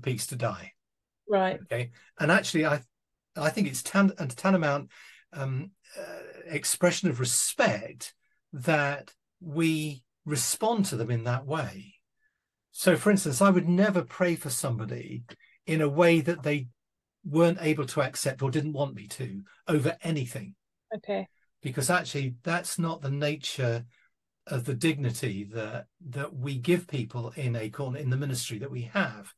piece to die. Right. Okay, and actually, I I think it's tan- a tantamount um, uh, expression of respect that we respond to them in that way. So, for instance, I would never pray for somebody in a way that they weren't able to accept or didn't want me to over anything, Okay. because actually, that's not the nature of the dignity that that we give people in Acorn in the ministry that we have.